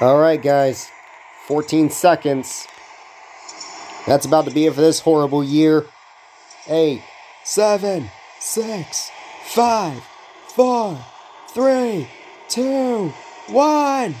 All right, guys. 14 seconds. That's about to be it for this horrible year. Eight, seven, six, five, four, three, two, one.